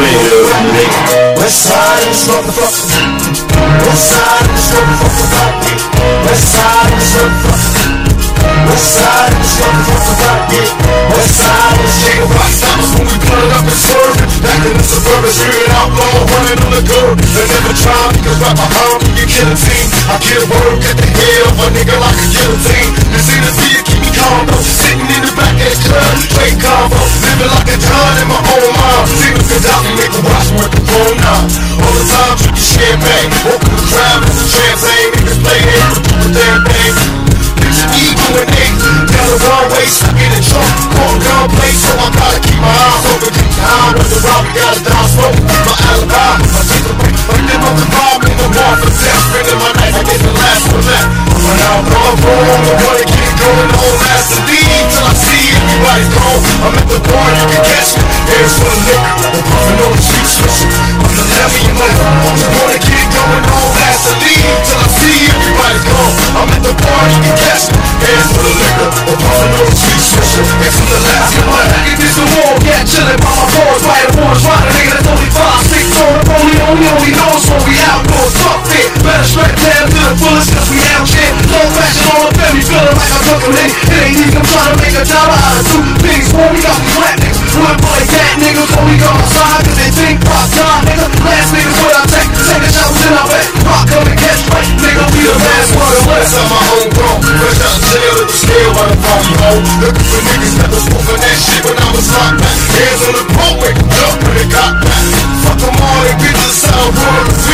Radio in the mix. West side of this motherfucker. West side this motherfucker. Rock it. West side this motherfucker. West side this motherfucker. West side stoppers when we it up and serve it. Back in the suburban, street outlaw, running on the curb. They never try because right behind me, you kill a team. I get a word, get the head of nigga like a guillotine. You see the beat, keep me calm though. Sitting in the back Like John in my own mind. See the Gaddafi, nigga, watch with the phone now. All the time, drinking champagne. Walking the crowd, it's a champagne. Niggas play it, do their thing. Picture E doing eight. Down the wrong way, stuck in the trunk. Down place, so I gotta keep my eyes open. Keep behind with the rob, gotta die slow. My alibi, my take a break. Like them on the mob, in the war for death. Spending my night, I get the last one left. When I'm gone, boom, I wanna keep going on. Last leave till I see. I'm at the bar, you can catch me. Here's for the liquor, I'm puffing on the street switching. I'm the level you like. I wanna keep going on. Last to leave till I see everybody's gone. I'm at the bar, you can catch me. Here's for the liquor, I'm puffing on the street switching. Here's for the last you like. It is the war, yeah, chillin' by my right at once, right a nigga that's only five, six, the only, only, only knows when we outdoors, fuck it, better strap down to the fullest, cause we out here, low fashion on the belly, feeling like I'm drunk and it ain't even I'm trying to make a dollar out of two when we got niggas, one boy cat niggas, when we go outside, cause they think pop time, nigga, last niggas what I take, a shot, then I bet, rock come and catch right, nigga, we the last one to list. out my homegrown, fresh out of jail at the scale by the party home. Looking for niggas that was moving that shit when I was locked back. Hands on the wake up when it got back. Fuck them all, they bitches the sound running the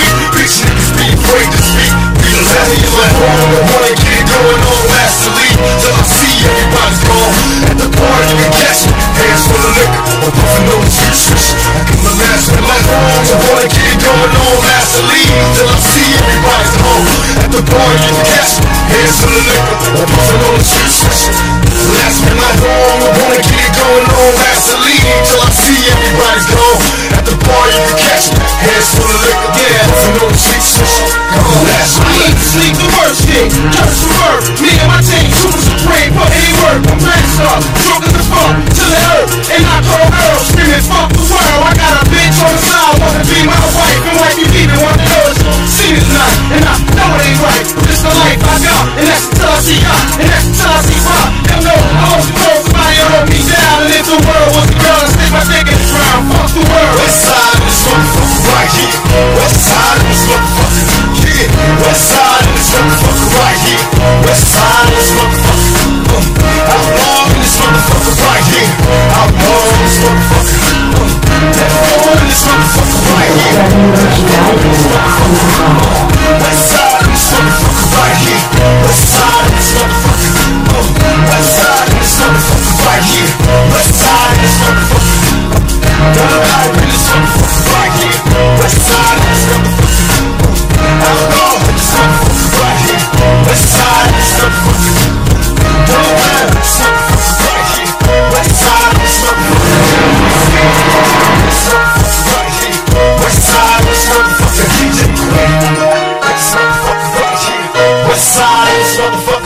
the you can catch me. Hands full of liquor, I'm puffing on the swish. Last one left home. I wanna get it going on last to leave. Till I see everybody's gone. At the bar, you can catch me. Hands full of liquor, yeah. Puffing on the street swish. Come on, last I one eat, sleep, the worst shit. Curse the word. Me and my team, super supreme, put any work. I'm up, drunk as the fuck, till it hurt. And I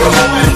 DJ Queen.